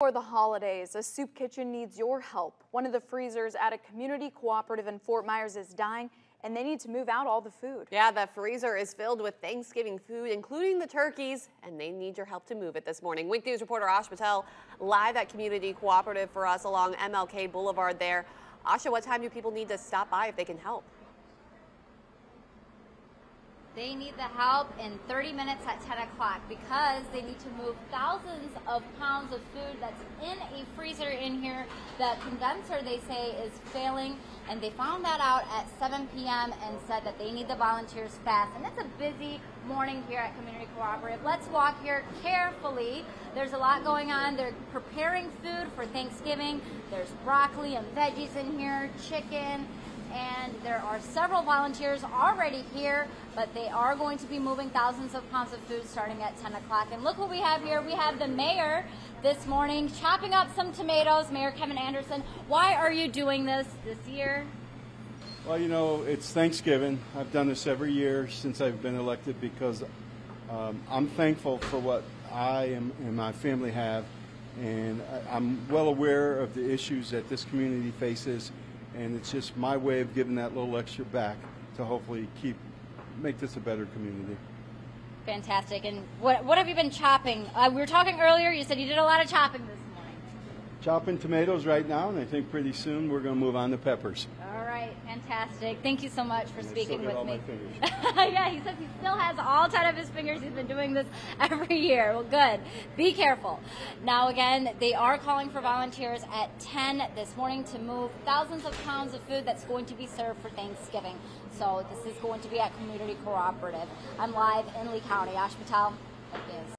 For the holidays, a soup kitchen needs your help. One of the freezers at a community cooperative in Fort Myers is dying and they need to move out all the food. Yeah, the freezer is filled with Thanksgiving food, including the turkeys, and they need your help to move it this morning. Wink News reporter Asha Patel live at Community Cooperative for us along MLK Boulevard there. Asha, what time do people need to stop by if they can help? They need the help in 30 minutes at 10 o'clock because they need to move thousands of pounds of food that's in a freezer in here. The condenser, they say, is failing, and they found that out at 7 p.m. and said that they need the volunteers fast. And it's a busy morning here at Community Cooperative. Let's walk here carefully. There's a lot going on. They're preparing food for Thanksgiving. There's broccoli and veggies in here, chicken, and there are several volunteers already here, but they are going to be moving thousands of pounds of food starting at 10 o'clock. And look what we have here. We have the mayor this morning chopping up some tomatoes, Mayor Kevin Anderson. Why are you doing this this year? Well, you know, it's Thanksgiving. I've done this every year since I've been elected because um, I'm thankful for what I and my family have, and I'm well aware of the issues that this community faces and it's just my way of giving that little extra back to hopefully keep make this a better community. Fantastic. And what what have you been chopping? Uh, we were talking earlier. You said you did a lot of chopping this. Chopping tomatoes right now, and I think pretty soon we're going to move on to peppers. All right, fantastic. Thank you so much for and speaking with me. yeah, he says he still has all 10 of his fingers. He's been doing this every year. Well, good. Be careful. Now, again, they are calling for volunteers at 10 this morning to move thousands of pounds of food that's going to be served for Thanksgiving. So this is going to be at Community Cooperative. I'm live in Lee County. Asha Patel,